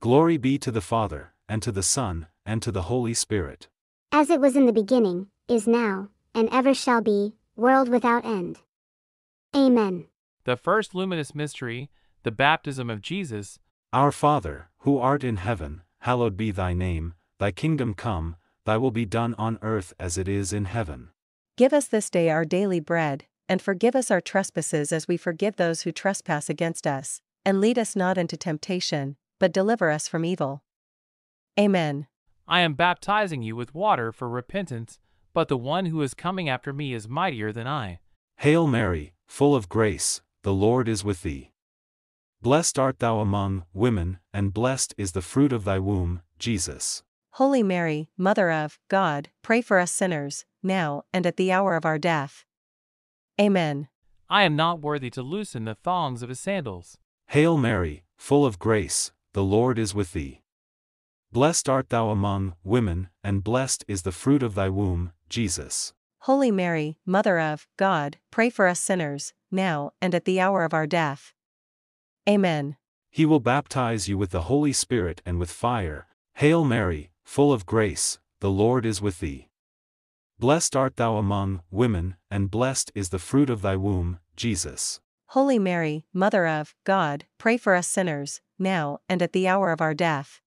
Glory be to the Father, and to the Son, and to the Holy Spirit. As it was in the beginning, is now, and ever shall be, world without end. Amen. The first luminous mystery, the baptism of Jesus. Our Father, who art in heaven, hallowed be thy name, thy kingdom come, thy will be done on earth as it is in heaven. Give us this day our daily bread, and forgive us our trespasses as we forgive those who trespass against us, and lead us not into temptation, but deliver us from evil. Amen. I am baptizing you with water for repentance, but the one who is coming after me is mightier than I. Hail Mary, full of grace, the Lord is with thee. Blessed art thou among women, and blessed is the fruit of thy womb, Jesus. Holy Mary, Mother of God, pray for us sinners, now and at the hour of our death. Amen. I am not worthy to loosen the thongs of his sandals. Hail Mary, full of grace, the Lord is with thee. Blessed art thou among women, and blessed is the fruit of thy womb, Jesus. Holy Mary, Mother of God, pray for us sinners, now and at the hour of our death. Amen. He will baptize you with the Holy Spirit and with fire. Hail Mary, full of grace, the Lord is with thee. Blessed art thou among women, and blessed is the fruit of thy womb, Jesus. Holy Mary, Mother of God, pray for us sinners, now and at the hour of our death.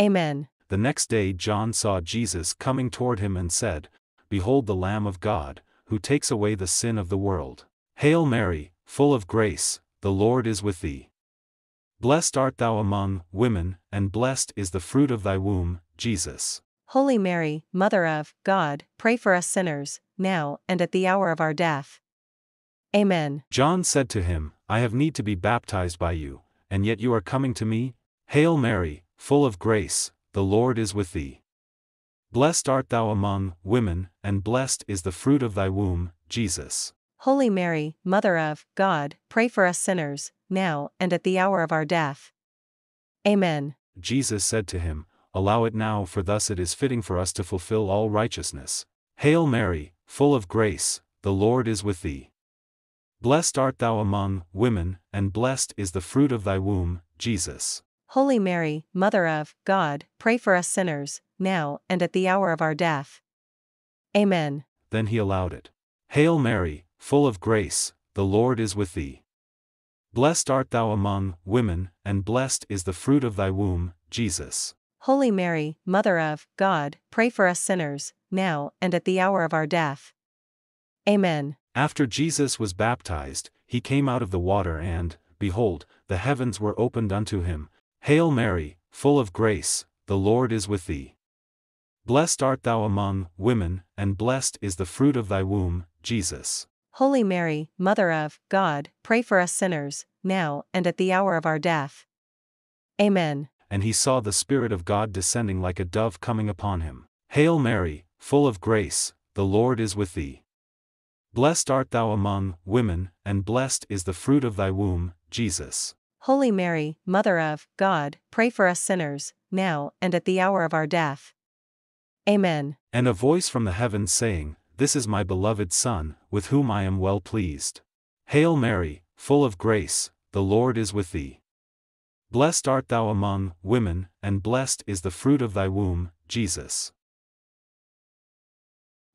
Amen. The next day John saw Jesus coming toward him and said, Behold the Lamb of God, who takes away the sin of the world. Hail Mary, full of grace, the Lord is with thee. Blessed art thou among women, and blessed is the fruit of thy womb, Jesus. Holy Mary, Mother of God, pray for us sinners, now and at the hour of our death. Amen. John said to him, I have need to be baptized by you, and yet you are coming to me? Hail Mary, full of grace, the Lord is with thee. Blessed art thou among women, and blessed is the fruit of thy womb, Jesus. Holy Mary, Mother of God, pray for us sinners, now and at the hour of our death. Amen. Jesus said to him, Allow it now, for thus it is fitting for us to fulfill all righteousness. Hail Mary, full of grace, the Lord is with thee. Blessed art thou among women, and blessed is the fruit of thy womb, Jesus. Holy Mary, Mother of God, pray for us sinners, now and at the hour of our death. Amen. Then he allowed it. Hail Mary, full of grace, the Lord is with thee. Blessed art thou among women, and blessed is the fruit of thy womb, Jesus. Holy Mary, Mother of God, pray for us sinners, now and at the hour of our death. Amen. After Jesus was baptized, he came out of the water and, behold, the heavens were opened unto him. Hail Mary, full of grace, the Lord is with thee. Blessed art thou among women, and blessed is the fruit of thy womb, Jesus. Holy Mary, Mother of God, pray for us sinners, now and at the hour of our death. Amen. And he saw the Spirit of God descending like a dove coming upon him. Hail Mary, full of grace, the Lord is with thee. Blessed art thou among women, and blessed is the fruit of thy womb, Jesus. Holy Mary, Mother of God, pray for us sinners, now and at the hour of our death. Amen. And a voice from the heavens saying, This is my beloved Son, with whom I am well pleased. Hail Mary, full of grace, the Lord is with thee. Blessed art thou among women, and blessed is the fruit of thy womb, Jesus.